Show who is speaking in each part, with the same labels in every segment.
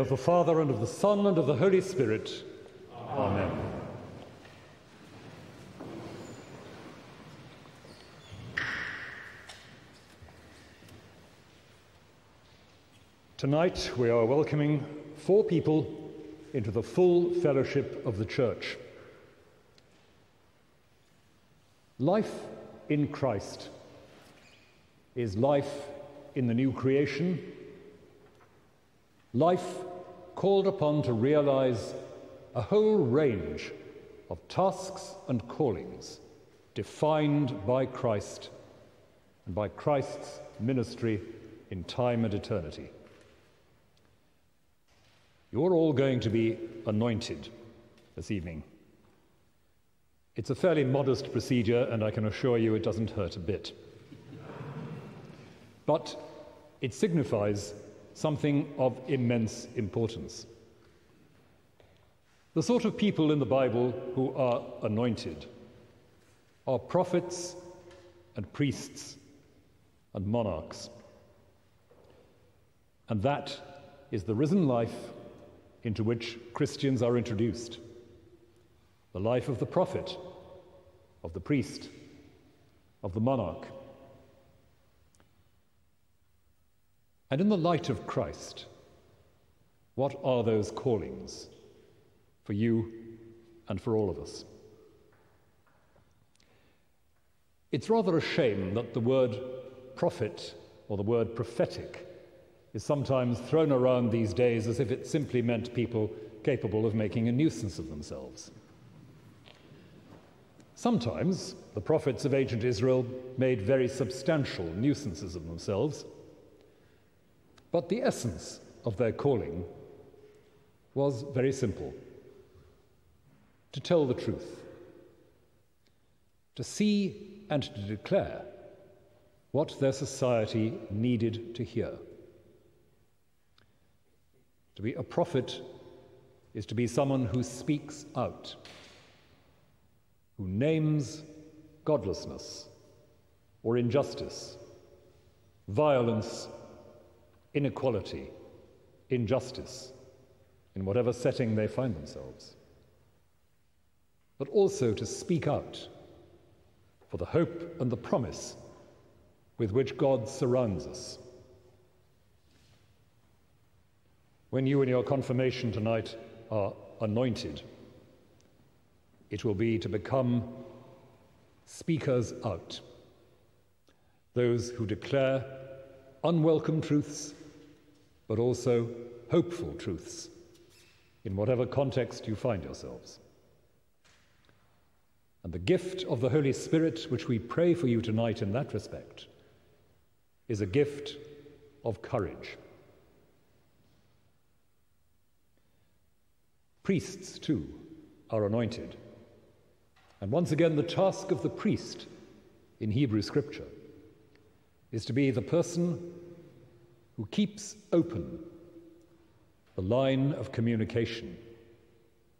Speaker 1: of the Father, and of the Son, and of the Holy Spirit. Amen. Tonight we are welcoming four people into the full fellowship of the Church. Life in Christ is life in the new creation, life called upon to realize a whole range of tasks and callings defined by Christ and by Christ's ministry in time and eternity. You're all going to be anointed this evening. It's a fairly modest procedure, and I can assure you it doesn't hurt a bit. But it signifies something of immense importance. The sort of people in the Bible who are anointed are prophets and priests and monarchs. And that is the risen life into which Christians are introduced the life of the prophet, of the priest, of the monarch. And in the light of Christ, what are those callings for you and for all of us? It's rather a shame that the word prophet or the word prophetic is sometimes thrown around these days as if it simply meant people capable of making a nuisance of themselves. Sometimes the prophets of ancient Israel made very substantial nuisances of themselves, but the essence of their calling was very simple to tell the truth, to see and to declare what their society needed to hear. To be a prophet is to be someone who speaks out, who names godlessness or injustice, violence, inequality, injustice, in whatever setting they find themselves. But also to speak out for the hope and the promise with which God surrounds us. When you in your confirmation tonight are anointed, it will be to become speakers out, those who declare unwelcome truths, but also hopeful truths in whatever context you find yourselves. And the gift of the Holy Spirit, which we pray for you tonight in that respect, is a gift of courage. Priests, too, are anointed. And once again, the task of the priest in Hebrew scripture is to be the person who keeps open the line of communication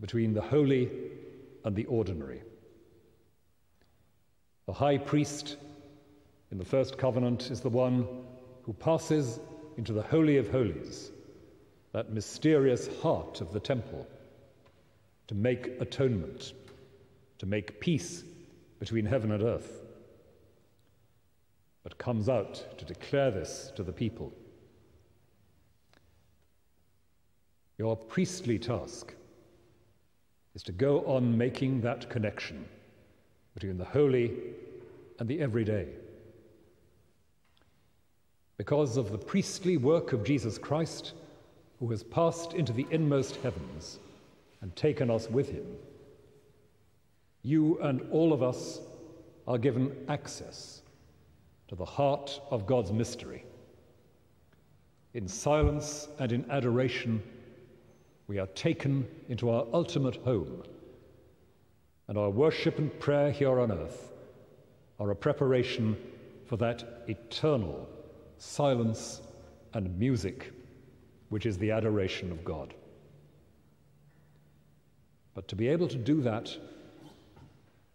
Speaker 1: between the holy and the ordinary. The high priest in the first covenant is the one who passes into the Holy of Holies, that mysterious heart of the temple to make atonement, to make peace between heaven and earth, but comes out to declare this to the people. Your priestly task is to go on making that connection between the holy and the everyday. Because of the priestly work of Jesus Christ, who has passed into the inmost heavens, and taken us with him. You and all of us are given access to the heart of God's mystery. In silence and in adoration, we are taken into our ultimate home, and our worship and prayer here on earth are a preparation for that eternal silence and music which is the adoration of God. But to be able to do that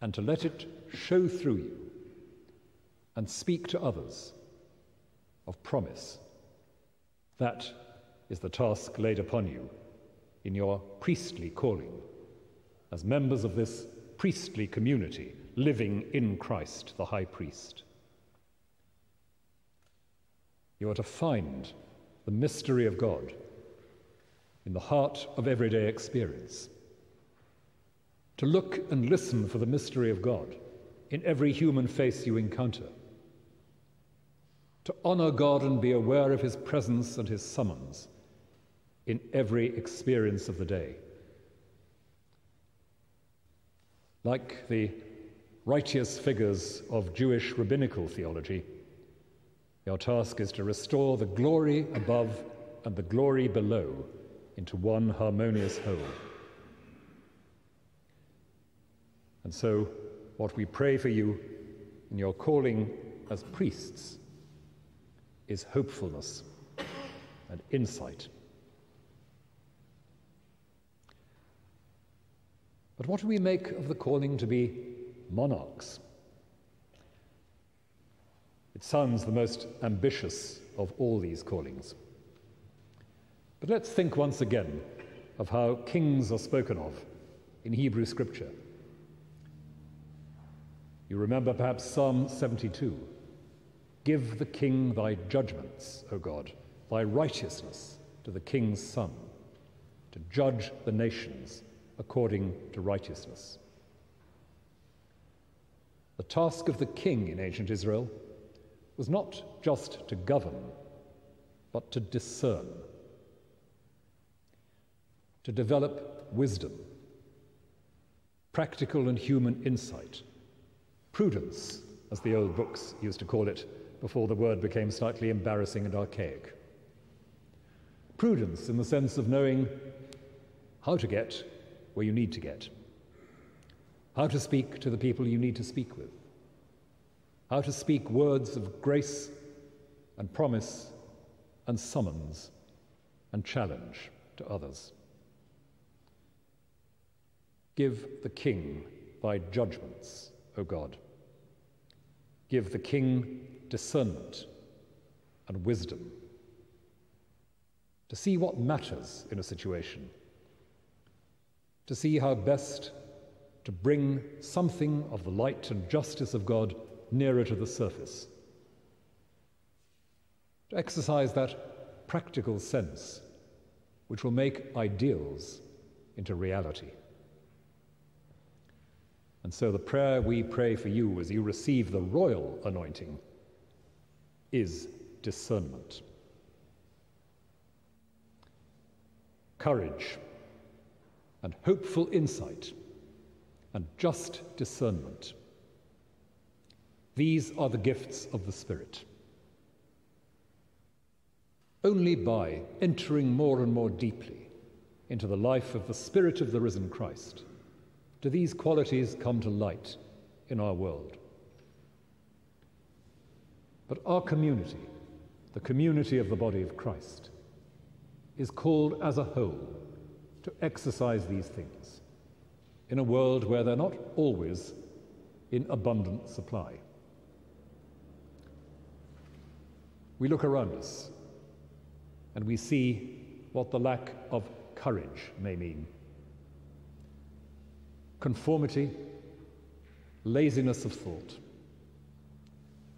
Speaker 1: and to let it show through you and speak to others of promise, that is the task laid upon you in your priestly calling as members of this priestly community living in Christ, the high priest. You are to find the mystery of God in the heart of everyday experience. To look and listen for the mystery of God in every human face you encounter. To honor God and be aware of his presence and his summons in every experience of the day. Like the righteous figures of Jewish rabbinical theology, your task is to restore the glory above and the glory below into one harmonious whole. And so, what we pray for you in your calling as priests is hopefulness and insight. But what do we make of the calling to be monarchs? It sounds the most ambitious of all these callings. But let's think once again of how kings are spoken of in Hebrew scripture. You remember perhaps Psalm 72 Give the king thy judgments, O God, thy righteousness to the king's son, to judge the nations according to righteousness. The task of the king in ancient Israel was not just to govern, but to discern, to develop wisdom, practical and human insight, prudence, as the old books used to call it before the word became slightly embarrassing and archaic. Prudence in the sense of knowing how to get where you need to get, how to speak to the people you need to speak with, how to speak words of grace and promise and summons and challenge to others. Give the king thy judgments, O God. Give the king discernment and wisdom to see what matters in a situation to see how best to bring something of the light and justice of God nearer to the surface. To exercise that practical sense which will make ideals into reality. And so the prayer we pray for you as you receive the royal anointing is discernment. Courage and hopeful insight and just discernment. These are the gifts of the Spirit. Only by entering more and more deeply into the life of the Spirit of the risen Christ do these qualities come to light in our world. But our community, the community of the body of Christ, is called as a whole to exercise these things in a world where they're not always in abundant supply. We look around us and we see what the lack of courage may mean. Conformity, laziness of thought,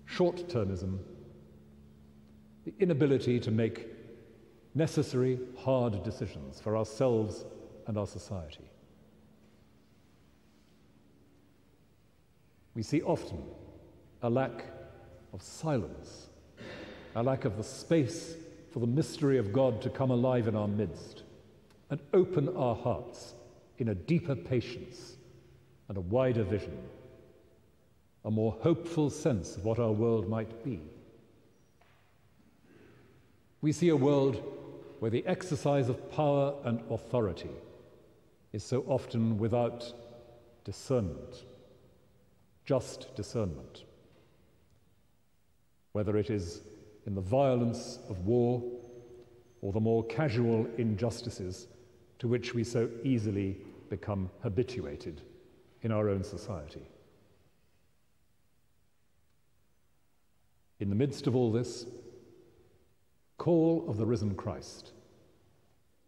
Speaker 1: short termism, the inability to make necessary, hard decisions for ourselves and our society. We see often a lack of silence, a lack of the space for the mystery of God to come alive in our midst and open our hearts in a deeper patience and a wider vision, a more hopeful sense of what our world might be. We see a world where the exercise of power and authority is so often without discernment, just discernment. Whether it is in the violence of war or the more casual injustices to which we so easily become habituated in our own society. In the midst of all this, call of the risen Christ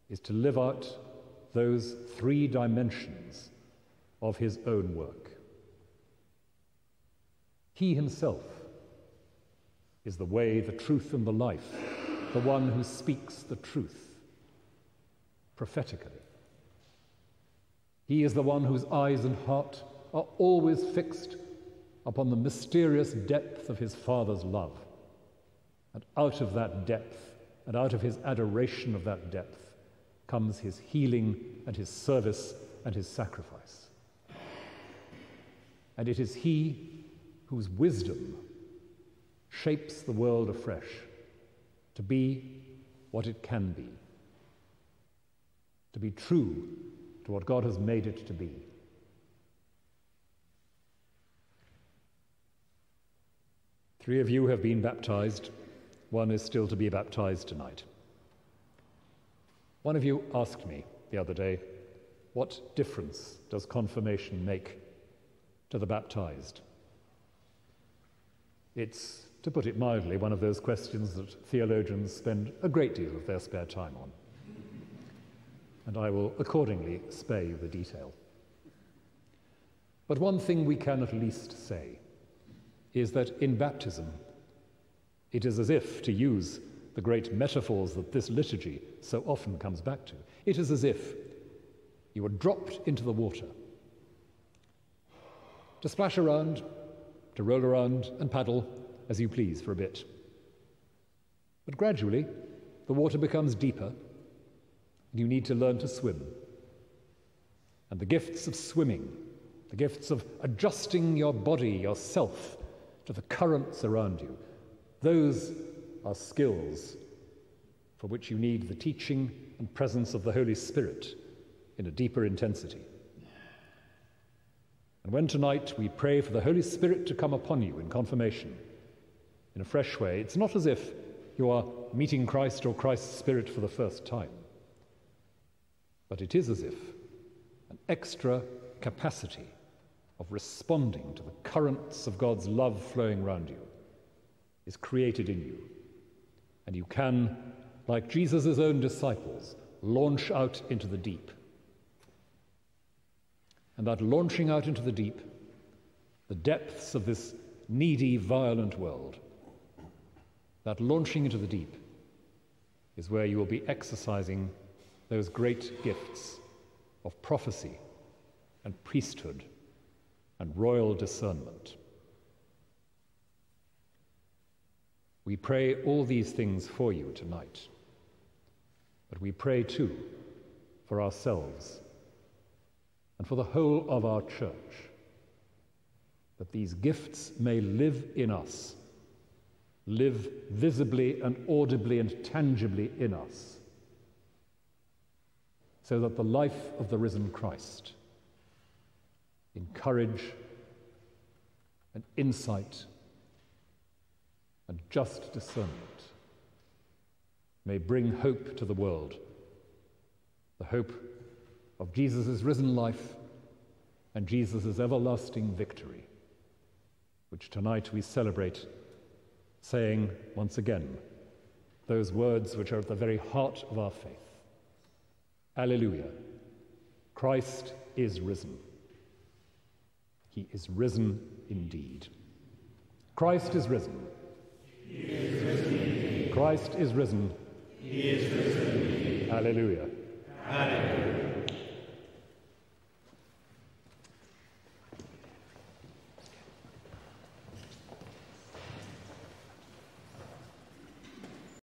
Speaker 1: is to live out those three dimensions of his own work. He himself is the way, the truth, and the life, the one who speaks the truth prophetically. He is the one whose eyes and heart are always fixed upon the mysterious depth of his Father's love. And out of that depth, and out of his adoration of that depth, comes his healing and his service and his sacrifice. And it is he whose wisdom shapes the world afresh to be what it can be, to be true to what God has made it to be. Three of you have been baptized. One is still to be baptized tonight. One of you asked me the other day, what difference does confirmation make to the baptized? It's, to put it mildly, one of those questions that theologians spend a great deal of their spare time on. And I will accordingly spare you the detail. But one thing we can at least say is that in baptism, it is as if, to use the great metaphors that this liturgy so often comes back to, it is as if you were dropped into the water to splash around, to roll around and paddle as you please for a bit. But gradually, the water becomes deeper, and you need to learn to swim. And the gifts of swimming, the gifts of adjusting your body, yourself, to the currents around you. Those are skills for which you need the teaching and presence of the Holy Spirit in a deeper intensity. And when tonight we pray for the Holy Spirit to come upon you in confirmation in a fresh way, it's not as if you are meeting Christ or Christ's Spirit for the first time, but it is as if an extra capacity of responding to the currents of God's love flowing around you is created in you. And you can, like Jesus' own disciples, launch out into the deep. And that launching out into the deep, the depths of this needy, violent world, that launching into the deep is where you will be exercising those great gifts of prophecy and priesthood and royal discernment. We pray all these things for you tonight, but we pray too for ourselves and for the whole of our church, that these gifts may live in us, live visibly and audibly and tangibly in us, so that the life of the risen Christ in courage and insight and just discernment may bring hope to the world, the hope of Jesus' risen life and Jesus' everlasting victory, which tonight we celebrate, saying once again those words which are at the very heart of our faith. Alleluia. Christ is risen. He is risen indeed. Christ is risen. Christ is risen.
Speaker 2: He is risen
Speaker 1: Hallelujah.
Speaker 2: Hallelujah.